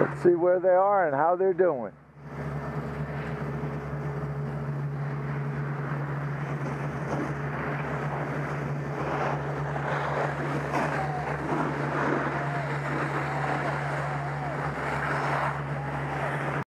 Let's see where they are and how they're doing.